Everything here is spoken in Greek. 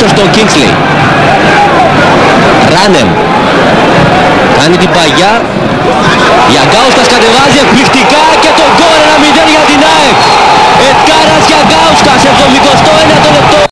πίσω στο Kingsley. Ράνεμ. Κάνει την παγιά. Γιαγκάουσkas κατεβάζει εκπληκτικά